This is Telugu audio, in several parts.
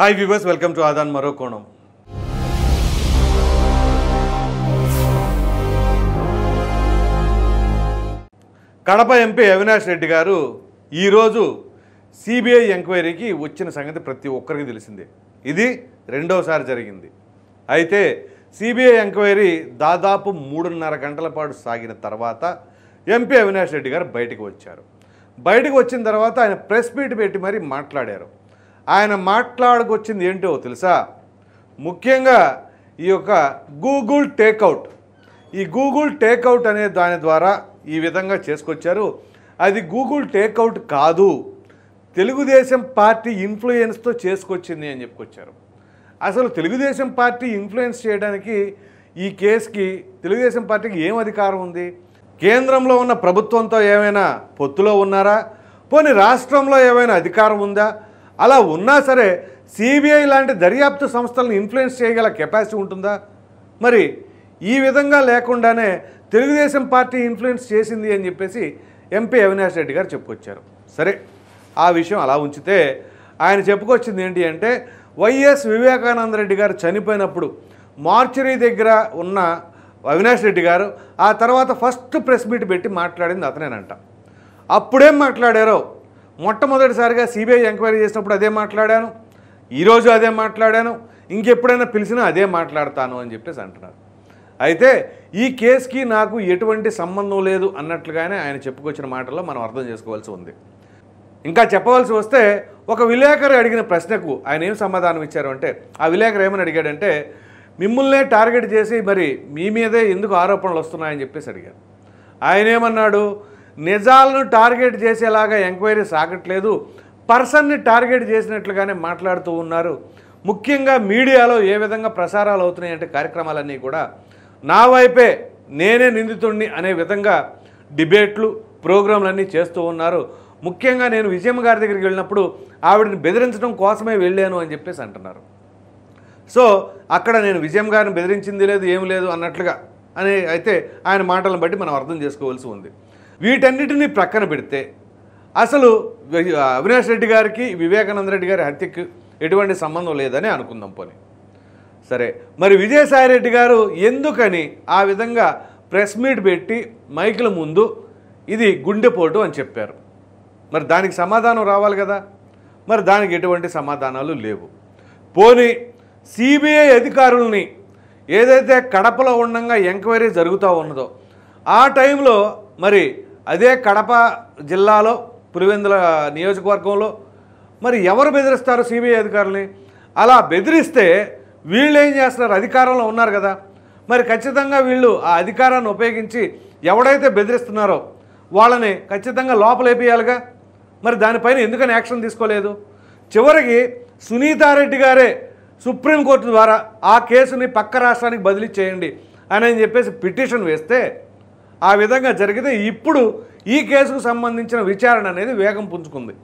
Hi viewers welcome to Aadhan మరో కోణం కడప ఎంపీ అవినాష్ రెడ్డి గారు ఈరోజు సిబిఐ ఎంక్వైరీకి వచ్చిన సంగతి ప్రతి ఒక్కరికి తెలిసిందే. ఇది రెండవసారి జరిగింది. అయితే సిబిఐ ఎంక్వైరీ దాదాపు మూడున్నర గంటల పాటు సాగిన తర్వాత ఎంపీ అవినాష్ రెడ్డి గారు బయటకు వచ్చారు. బయటకు వచ్చిన తర్వాత ఆయన ప్రెస్ మీట్ పెట్టి మరీ మాట్లాడారు. ఆయన మాట్లాడకొచ్చింది ఏంటో తెలుసా? ముఖ్యంగా ఈ యొక్క గూగుల్ టేక్అవుట్ ఈ గూగుల్ టేక్అవుట్ అనే దాని ద్వారా ఈ విధంగా చేసుకొచ్చారు. అది గూగుల్ టేక్అవుట్ కాదు. తెలుగుదేశం పార్టీ ఇన్ఫ్లుయెన్స్తో చేసుకొచ్చింది అని చెప్పుకొచ్చారు. అసలు తెలుగుదేశం పార్టీ ఇన్ఫ్లుయెన్స్ చేయడానికి ఈ కేసుకి తెలుగుదేశం పార్టీకి ఏం అధికారం ఉంది? కేంద్రంలో ఉన్న ప్రభుత్వంతో ఏమైనా పొత్తులో ఉన్నారా? పోనీ రాష్ట్రంలో ఏమైనా అధికారం ఉందా? అలా ఉన్నా సరే సిబిఐ లాంటి దర్యాప్తు సంస్థలను ఇన్ఫ్లుయెన్స్ చేయగల కెపాసిటీ ఉంటుందా? మరి ఈ విధంగా లేకుండానే తెలుగుదేశం పార్టీ ఇన్ఫ్లుయెన్స్ చేసింది అని చెప్పేసి ఎంపీ అవినాష్ రెడ్డి గారు చెప్పుకొచ్చారు. సరే ఆ విషయం అలా ఉంచితే ఆయన చెప్పుకొచ్చింది ఏంటి అంటే వైఎస్ వివేకానంద రెడ్డి గారు చనిపోయినప్పుడు మార్చురీ దగ్గర ఉన్న అవినాష్ రెడ్డి గారు ఆ తర్వాత ఫస్ట్ ప్రెస్ మీట్ పెట్టి మాట్లాడింది అతనేనంట. అప్పుడేం మాట్లాడారో మొట్టమొదటిసారిగా సిబిఐ ఎంక్వైరీ చేసినప్పుడు అదే మాట్లాడాను. ఈరోజు అదే మాట్లాడాను. ఇంకెప్పుడైనా పిలిచినా అదే మాట్లాడతాను అని చెప్పేసి అంటున్నారు. అయితే ఈ కేసుకి నాకు ఎటువంటి సంబంధం లేదు అన్నట్లుగానే ఆయన చెప్పుకొచ్చిన మాటల్లో మనం అర్థం చేసుకోవాల్సి ఉంది. ఇంకా చెప్పవలసి వస్తే ఒక విలేకరు అడిగిన ప్రశ్నకు ఆయన ఏం సమాధానం ఇచ్చారు అంటే ఆ విలేకరు ఏమని అడిగాడంటే మిమ్మల్నే టార్గెట్ చేసి మరి మీ మీదే ఎందుకు ఆరోపణలు వస్తున్నాయని చెప్పేసి అడిగారు. ఆయన ఏమన్నాడు? నిజాలను టార్గెట్ చేసేలాగా ఎంక్వైరీ సాగట్లేదు. పర్సన్ని టార్గెట్ చేసినట్లుగానే మాట్లాడుతూ ఉన్నారు. ముఖ్యంగా మీడియాలో ఏ విధంగా ప్రసారాలు అవుతున్నాయంటే కార్యక్రమాలన్నీ కూడా నా వైపే నేనే నిందితుడిని అనే విధంగా డిబేట్లు ప్రోగ్రాంలన్నీ చేస్తూ ఉన్నారు. ముఖ్యంగా నేను విజయమ్మ గారి దగ్గరికి వెళ్ళినప్పుడు ఆవిడని బెదిరించడం కోసమే వెళ్ళాను అని చెప్పేసి అంటున్నారు. సో అక్కడ నేను విజయం గారిని బెదిరించింది లేదు ఏం లేదు అన్నట్లుగా అని అయితే ఆయన మాటలను బట్టి మనం అర్థం చేసుకోవాల్సి ఉంది. వీటన్నిటినీ ప్రక్కన పెడితే అసలు అవినాష్ రెడ్డి గారికి వివేకానంద రెడ్డి గారి హత్యకు ఎటువంటి సంబంధం లేదని అనుకుందాం పోనీ. సరే మరి విజయసాయి రెడ్డి గారు ఎందుకని ఆ విధంగా ప్రెస్ మీట్ పెట్టి మైకుల ముందు ఇది గుండెపోటు అని చెప్పారు? మరి దానికి సమాధానం రావాలి కదా? మరి దానికి ఎటువంటి సమాధానాలు లేవు. పోనీ సిబిఐ అధికారుల్ని ఏదైతే కడపలో ఉండగా ఎంక్వైరీ జరుగుతూ ఉన్నదో ఆ టైంలో మరి అదే కడప జిల్లాలో పులివెందుల నియోజకవర్గంలో మరి ఎవరు బెదిరిస్తారు సిబిఐ అధికారుల్ని? అలా బెదిరిస్తే వీళ్ళు ఏం చేస్తున్నారు? అధికారంలో ఉన్నారు కదా. మరి ఖచ్చితంగా వీళ్ళు ఆ అధికారాన్ని ఉపయోగించి ఎవడైతే బెదిరిస్తున్నారో వాళ్ళని ఖచ్చితంగా లోపలేపేయాలిగా మరి దానిపైన ఎందుకని యాక్షన్ తీసుకోలేదు? చివరికి సునీతారెడ్డి గారే సుప్రీంకోర్టు ద్వారా ఆ కేసుని పక్క రాష్ట్రానికి బదిలీ చేయండి అని అని చెప్పేసి పిటిషన్ వేస్తే ఆ విధంగా జరిగితే ఇప్పుడు ఈ కేసుకు సంబంధించిన విచారణ అనేది వేగం పుంజుకుంది.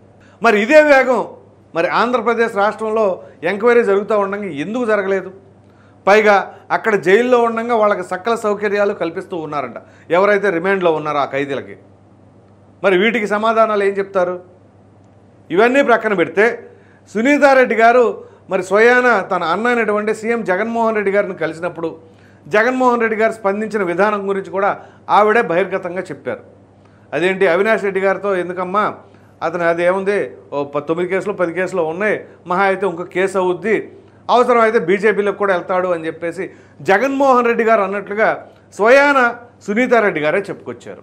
మరి ఇదే వేగం మరి ఆంధ్రప్రదేశ్ రాష్ట్రంలో ఎంక్వైరీ జరుగుతూ ఉండగా ఎందుకు జరగలేదు? పైగా అక్కడ జైల్లో ఉండగా వాళ్ళకి సకల సౌకర్యాలు కల్పిస్తూ ఉన్నారంట. ఎవరైతే రిమాండ్లో ఉన్నారో ఆ ఖైదీలకి. మరి వీటికి సమాధానాలు ఏం చెప్తారు? ఇవన్నీ ప్రక్కన పెడితే సునీతారెడ్డి గారు మరి స్వయాన తన అన్న అయినటువంటి సీఎం జగన్మోహన్ రెడ్డి గారిని కలిసినప్పుడు జగన్మోహన్ రెడ్డి గారు స్పందించిన విధానం గురించి కూడా ఆవిడే బహిర్గతంగా చెప్పారు. అదేంటి? అవినాష్ రెడ్డి గారితో ఎందుకమ్మా? అతను అది ఏముంది? ఓ ప- తొమ్మిది కేసులు పది కేసులు ఉన్నాయి. మహా అయితే ఇంకో కేసు అవుద్ది. అవసరం అయితే బీజేపీలోకి కూడా వెళ్తాడు అని చెప్పేసి జగన్మోహన్ రెడ్డి గారు అన్నట్లుగా స్వయాన సునీతారెడ్డి గారే చెప్పుకొచ్చారు.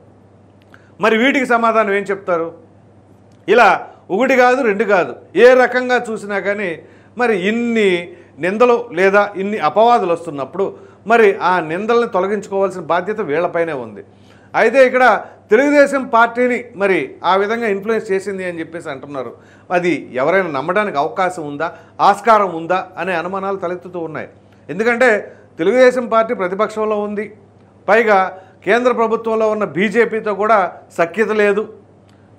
మరి వీటికి సమాధానం ఏం చెప్తారు? ఇలా ఒకటి కాదు రెండు కాదు. ఏ రకంగా చూసినా కానీ మరి ఇన్ని నిందలు లేదా ఇన్ని అపవాదులు వస్తున్నప్పుడు మరి ఆ నిందల్ని తొలగించుకోవాల్సిన బాధ్యత వీళ్ళపైనే ఉంది. అయితే ఇక్కడ తెలుగుదేశం పార్టీని మరి ఆ విధంగా ఇన్ఫ్లుయెన్స్ చేసింది అని చెప్పేసి అంటున్నారు. అది ఎవరైనా నమ్మడానికి అవకాశం ఉందా? ఆస్కారం ఉందా? అనే అనుమానాలు తలెత్తుతూ ఉన్నాయి. ఎందుకంటే తెలుగుదేశం పార్టీ ప్రతిపక్షంలో ఉంది. పైగా కేంద్ర ప్రభుత్వంలో ఉన్న బీజేపీతో కూడా సఖ్యత లేదు.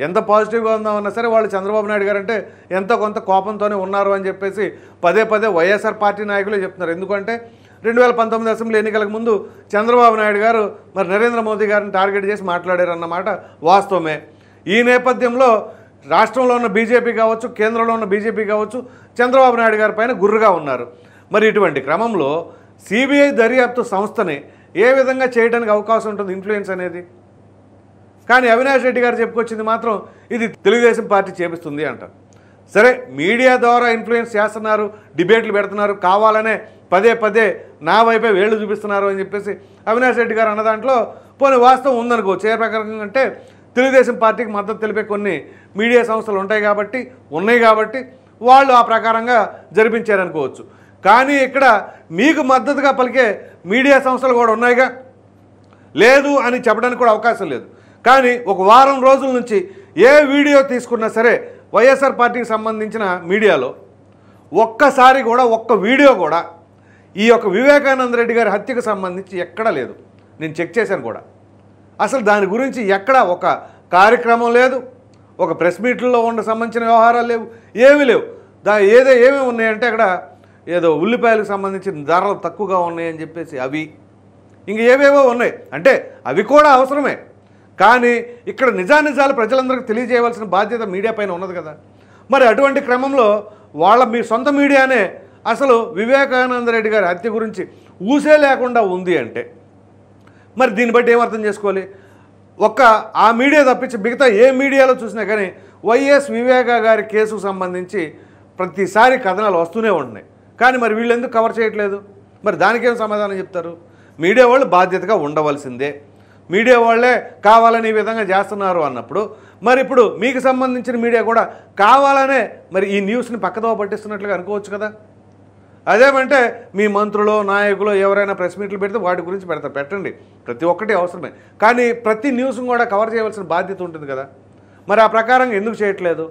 ఎంత పాజిటివ్గా ఉందామన్నా సరే వాళ్ళు చంద్రబాబు నాయుడు గారు అంటే ఎంతో కొంత కోపంతోనే ఉన్నారు అని చెప్పేసి పదే పదే వైఎస్ఆర్ పార్టీ నాయకులే చెప్తున్నారు. ఎందుకంటే రెండు వేల పంతొమ్మిది అసెంబ్లీ ఎన్నికలకు ముందు చంద్రబాబు నాయుడు గారు మరి నరేంద్ర మోదీ గారిని టార్గెట్ చేసి మాట్లాడారు అన్నమాట వాస్తవమే. ఈ నేపథ్యంలో రాష్ట్రంలో ఉన్న బీజేపీ కావచ్చు కేంద్రంలో ఉన్న బీజేపీ కావచ్చు చంద్రబాబు నాయుడు గారి పైన గుర్రుగా ఉన్నారు. మరి ఇటువంటి క్రమంలో సిబిఐ దర్యాప్తు సంస్థని ఏ విధంగా చేయడానికి అవకాశం ఉంటుంది ఇన్ఫ్లుయెన్స్ అనేది? కానీ అవినాష్ రెడ్డి గారు చెప్పుకొచ్చింది మాత్రం ఇది తెలుగుదేశం పార్టీ చేపిస్తుంది అంటారు సరే మీడియా ద్వారా ఇన్ఫ్లుయెన్స్ చేస్తున్నారు డిబేట్లు పెడుతున్నారు కావాలనే పదే పదే నా వైపే వేళ్ళు చూపిస్తున్నారు అని చెప్పేసి అవినాష్ రెడ్డి గారు అన్న దాంట్లో పోనీ వాస్తవం ఉందనుకోవచ్చు ఏ ప్రకారం అంటే తెలుగుదేశం పార్టీకి మద్దతు తెలిపే కొన్ని మీడియా సంస్థలు ఉంటాయి కాబట్టి ఉన్నాయి కాబట్టి వాళ్ళు ఆ ప్రకారంగా జరిపించారనుకోవచ్చు. కానీ ఇక్కడ మీకు మద్దతుగా పలికే మీడియా సంస్థలు కూడా ఉన్నాయిగా? లేదు అని చెప్పడానికి కూడా అవకాశం లేదు. కానీ ఒక వారం రోజుల నుంచి ఏ వీడియో తీసుకున్నా సరే వైఎస్ఆర్ పార్టీకి సంబంధించిన మీడియాలో ఒక్కసారి కూడా ఒక్క వీడియో కూడా ఈ యొక్క వివేకానంద రెడ్డి గారి హత్యకు సంబంధించి ఎక్కడా లేదు. నేను చెక్ చేశాను కూడా. అసలు దాని గురించి ఎక్కడ ఒక కార్యక్రమం లేదు ఒక ప్రెస్ మీట్లలో ఉండ సంబంధించిన వ్యవహారాలు లేవు ఏమీ లేవు. దా ఏదో ఏమేమి ఉన్నాయంటే అక్కడ ఏదో ఉల్లిపాయలకు సంబంధించిన ధరలు తక్కువగా ఉన్నాయని చెప్పేసి అవి. ఇంక ఏవేవో ఉన్నాయి. అంటే అవి కూడా అవసరమే. కానీ ఇక్కడ నిజానిజాలు ప్రజలందరికీ తెలియజేయవలసిన బాధ్యత మీడియా పైన ఉన్నది కదా. మరి అటువంటి క్రమంలో వాళ్ళ మీ సొంత మీడియానే అసలు వివేకానంద రెడ్డి గారి హత్య గురించి ఊసే లేకుండా ఉంది అంటే. మరి దీన్ని బట్టి ఏమర్థం చేసుకోవాలి? ఒక్క ఆ మీడియా తప్పించి మిగతా ఏ మీడియాలో చూసినా కానీ వైఎస్ వివేక గారి కేసుకు సంబంధించి ప్రతిసారి కథనాలు వస్తూనే ఉంటున్నాయి. కానీ మరి వీళ్ళు ఎందుకు కవర్ చేయట్లేదు? మరి దానికేం సమాధానం చెప్తారు? మీడియా వాళ్ళు బాధ్యతగా ఉండవలసిందే. మీడియా వాళ్ళే కావాలని ఈ విధంగా చేస్తున్నారు అన్నప్పుడు మరి ఇప్పుడు మీకు సంబంధించిన మీడియా కూడా కావాలనే మరి ఈ న్యూస్ని పక్కదో పట్టిస్తున్నట్లుగా అనుకోవచ్చు కదా? అదేమంటే మీ మంత్రులు నాయకులు ఎవరైనా ప్రెస్ మీట్లు పెడితే వాటి గురించి పెడతారు పెట్టండి. ప్రతి ఒక్కటి అవసరమే. కానీ ప్రతి న్యూస్ కూడా కవర్ చేయవలసిన బాధ్యత ఉంటుంది కదా? మరి ఆ ప్రకారం ఎందుకు చేయట్లేదు?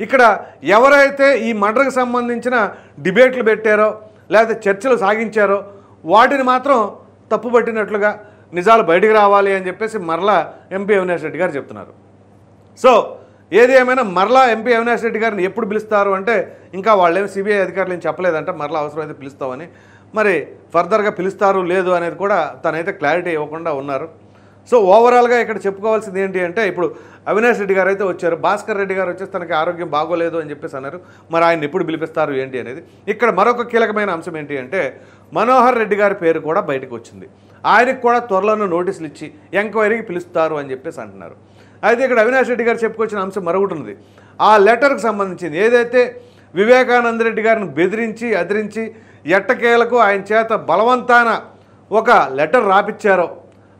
ఇక్కడ ఎవరైతే ఈ మర్డర్కి సంబంధించిన డిబేట్లు పెట్టారో లేకపోతే చర్చలు సాగించారో వాటిని మాత్రం తప్పుపట్టినట్లుగా నిజాలు బయటికి రావాలి అని చెప్పేసి మరలా ఎంపీ అవినాష్ రెడ్డి గారు చెప్తున్నారు. సో ఏది ఏమైనా మరలా ఎంపీ అవినాష్ రెడ్డి గారిని ఎప్పుడు పిలుస్తారు అంటే ఇంకా వాళ్ళేమి సిబిఐ అధికారులు ఏం చెప్పలేదంటే మరలా అవసరమైతే పిలుస్తామని. మరి ఫర్దర్గా పిలుస్తారు లేదు అనేది కూడా తనైతే క్లారిటీ ఇవ్వకుండా ఉన్నారు. సో ఓవరాల్గా ఇక్కడ చెప్పుకోవాల్సింది ఏంటి అంటే ఇప్పుడు అవినాష్ రెడ్డి గారు అయితే వచ్చారు భాస్కర్ రెడ్డి గారు వచ్చేసి తనకి ఆరోగ్యం బాగోలేదు అని చెప్పేసి అన్నారు. మరి ఆయన ఎప్పుడు పిలిపిస్తారు ఏంటి అనేది? ఇక్కడ మరొక కీలకమైన అంశం ఏంటి అంటే మనోహర్ రెడ్డి గారి పేరు కూడా బయటకు వచ్చింది. ఆయనకు కూడా త్వరలోనే నోటీసులు ఇచ్చి ఎంక్వైరీకి పిలుస్తారు అని చెప్పేసి అంటున్నారు. అయితే ఇక్కడ అవినాష్ రెడ్డి గారు చెప్పుకొచ్చిన అంశం మరొకటి ఉంది ఆ లెటర్కి సంబంధించింది. ఏదైతే వివేకానంద రెడ్డి గారిని బెదిరించి అదిరించి ఎట్టకేలకు ఆయన చేత బలవంతాన ఒక లెటర్ రాపిచ్చారో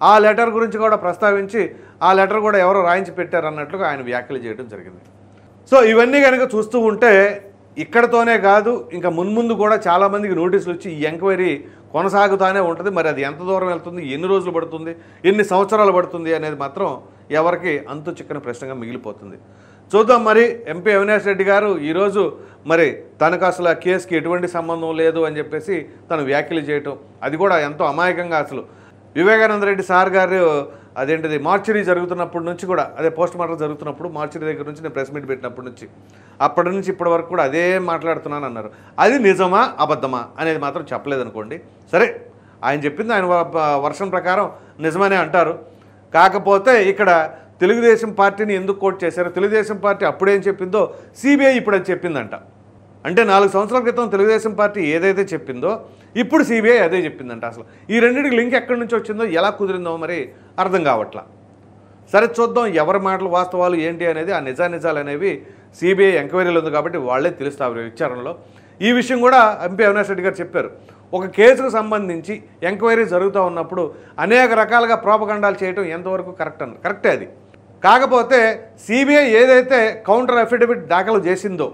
ఆ లెటర్ గురించి కూడా ప్రస్తావించి ఆ లెటర్ కూడా ఎవరో రాయించి పెట్టారు ఆయన వ్యాఖ్యలు చేయడం జరిగింది. సో ఇవన్నీ కనుక చూస్తూ ఉంటే ఇక్కడతోనే కాదు ఇంకా మున్ముందు కూడా చాలామందికి నోటీసులు వచ్చి ఈ ఎంక్వైరీ కొనసాగుతూనే ఉంటుంది. మరి అది ఎంత దూరం వెళ్తుంది? ఎన్ని రోజులు పడుతుంది? ఎన్ని సంవత్సరాలు పడుతుంది అనేది మాత్రం ఎవరికి అంతు చిక్కని ప్రశ్నగా మిగిలిపోతుంది. చూద్దాం మరి ఎంపీ అవినాష్ రెడ్డి గారు ఈరోజు మరి తనకు అసలు ఆ కేసుకి ఎటువంటి సంబంధం లేదు అని చెప్పేసి తను వ్యాఖ్యలు చేయటం అది కూడా ఎంతో అమాయకంగా అసలు. వివేకానంద రెడ్డి సార్ గారు అదేంటిది మార్చరీ జరుగుతున్నప్పటి నుంచి కూడా అదే పోస్ట్ మార్టం జరుగుతున్నప్పుడు మార్చరీ దగ్గర నుంచి నేను ప్రెస్ మీట్ పెట్టినప్పటి నుంచి అప్పటి నుంచి ఇప్పటి వరకు కూడా అదే మాట్లాడుతున్నాను అన్నారు. అది నిజమా అబద్ధమా అనేది మాత్రం చెప్పలేదనుకోండి సరే ఆయన చెప్పింది ఆయన వర్షం ప్రకారం నిజమనే అంటారు. కాకపోతే ఇక్కడ తెలుగుదేశం పార్టీని ఎందుకు కోట్ చేశారో? తెలుగుదేశం పార్టీ అప్పుడేం చెప్పిందో సిబిఐ ఇప్పుడు అది చెప్పిందంట. అంటే నాలుగు సంవత్సరాల క్రితం తెలుగుదేశం పార్టీ ఏదైతే చెప్పిందో ఇప్పుడు సిబిఐ అదే చెప్పిందంట అసలు. ఈ రెండింటికి లింక్ ఎక్కడి నుంచి వచ్చిందో ఎలా కుదిరిందో మరి అర్థం కావట్లా. సరే చూద్దాం ఎవరి మాటలు వాస్తవాలు ఏంటి అనేది ఆ నిజానిజాలు అనేవి సిబిఐ ఎంక్వైరీలు ఉంది కాబట్టి వాళ్ళే తెలుస్తారు విచారణలో. ఈ విషయం కూడా ఎంపీ అవినాష్ రెడ్డి గారు చెప్పారు. ఒక కేసుకు సంబంధించి ఎంక్వైరీ జరుగుతూ ఉన్నప్పుడు అనేక రకాలుగా ప్రోపగండాలు చేయడం ఎంతవరకు కరెక్ట్ అన్న కరెక్టే అది. కాకపోతే సిబిఐ ఏదైతే కౌంటర్ అఫిడవిట్ దాఖలు చేసిందో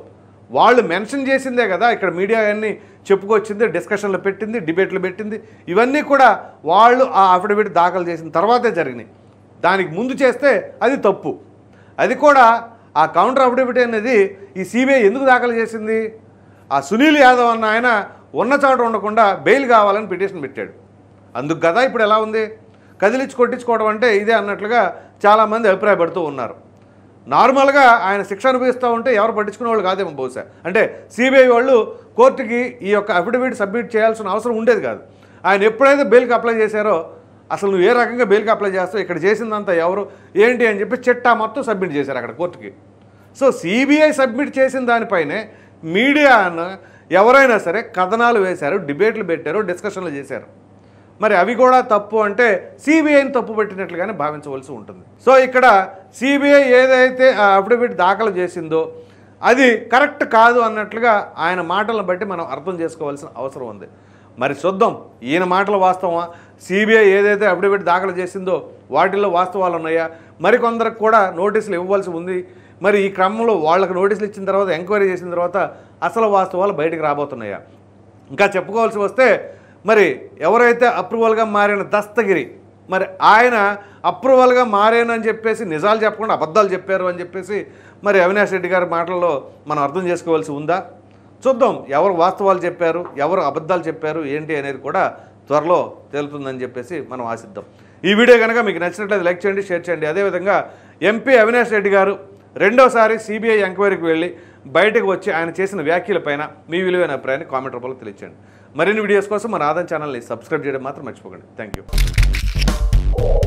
వాళ్ళు మెన్షన్ చేసిందే కదా ఇక్కడ మీడియా అన్నీ చెప్పుకొచ్చింది డిస్కషన్లు పెట్టింది డిబేట్లు పెట్టింది ఇవన్నీ కూడా వాళ్ళు ఆ అఫిడవిట్ దాఖలు చేసిన తర్వాతే జరిగినాయి. దానికి ముందు చేస్తే అది తప్పు. అది కూడా ఆ కౌంటర్ అఫిడవిట్ అనేది ఈ సిబిఐ ఎందుకు దాఖలు చేసింది? ఆ సునీల్ యాదవ్ అన్న ఆయన ఉన్న చోట ఉండకుండా బెయిల్ కావాలని పిటిషన్ పెట్టాడు. అందుకు కదా ఇప్పుడు ఎలా ఉంది? కదిలించి కొట్టించుకోవడం అంటే ఇదే అన్నట్లుగా చాలామంది అభిప్రాయపడుతూ ఉన్నారు. నార్మల్గా ఆయన శిక్ష అనుభవిస్తూ ఉంటే ఎవరు పట్టించుకునే వాళ్ళు కాదేమో బహుశా. అంటే సిబిఐ వాళ్ళు కోర్టుకి ఈ యొక్క అఫిడవిట్ సబ్మిట్ చేయాల్సిన అవసరం ఉండేది కాదు. ఆయన ఎప్పుడైతే బెయిల్కి అప్లై చేశారో అసలు నువ్వు ఏ రకంగా బెయిల్కి అప్లై చేస్తావు ఇక్కడ చేసిందంతా ఎవరు ఏంటి అని చెప్పి చెట్టా మొత్తం సబ్మిట్ చేశారు అక్కడ కోర్టుకి. సో సిబిఐ సబ్మిట్ చేసిన దానిపైనే మీడియా ఎవరైనా సరే కథనాలు వేశారు డిబేట్లు పెట్టారు డిస్కషన్లు చేశారు. మరి అవి కూడా తప్పు అంటే సిబిఐని తప్పు పెట్టినట్లుగానే భావించవలసి ఉంటుంది. సో ఇక్కడ సిబిఐ ఏదైతే అఫిడవిట్ దాఖలు చేసిందో అది కరెక్ట్ కాదు అన్నట్లుగా ఆయన మాటలను బట్టి మనం అర్థం చేసుకోవాల్సిన అవసరం ఉంది. మరి చూద్దాం ఈయన మాటల వాస్తవమా? సిబిఐ ఏదైతే అఫిడవిట్ దాఖలు చేసిందో వాటిల్లో వాస్తవాలు ఉన్నాయా? మరికొందరికి కూడా నోటీసులు ఇవ్వవలసి ఉంది. మరి ఈ క్రమంలో వాళ్ళకి నోటీసులు ఇచ్చిన తర్వాత ఎంక్వైరీ చేసిన తర్వాత అసలు వాస్తవాలు బయటకు రాబోతున్నాయా? ఇంకా చెప్పుకోవాల్సి వస్తే మరి ఎవరైతే అప్రూవల్గా మారిన దస్తగిరి మరి ఆయన అప్రూవల్గా మారానని చెప్పేసి నిజాలు చెప్పకుండా అబద్ధాలు చెప్పారు అని చెప్పేసి మరి అవినాష్ రెడ్డి గారి మాటల్లో మనం అర్థం చేసుకోవాల్సి ఉందా? చూద్దాం ఎవరు వాస్తవాలు చెప్పారు ఎవరు అబద్ధాలు చెప్పారు ఏంటి అనేది కూడా త్వరలో తేలుతుందని చెప్పేసి మనం ఆశిద్దాం. ఈ వీడియో కనుక మీకు నచ్చినట్లయితే లైక్ చేయండి షేర్ చేయండి. అదేవిధంగా ఎంపీ అవినాష్ రెడ్డి గారు రెండోసారి సిబిఐ ఎంక్వైరీకి వెళ్ళి బయటకు వచ్చి ఆయన చేసిన వ్యాఖ్యలపైన మీ విలువైన అభిప్రాయాన్ని కామెంట్ రూపంలో తెలియచేయండి. మరిన్ని వీడియోస్ కోసం మన ఆదాన్ ఛానల్ని సబ్స్క్రైబ్ చేయడం మాత్రం మర్చిపోకండి. Thank you